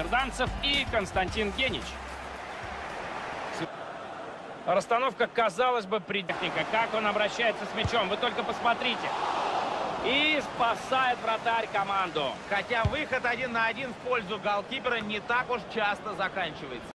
Черданцев и Константин Генич. Расстановка, казалось бы, при. Как он обращается с мячом. Вы только посмотрите. И спасает вратарь команду. Хотя выход один на один в пользу голкипера не так уж часто заканчивается.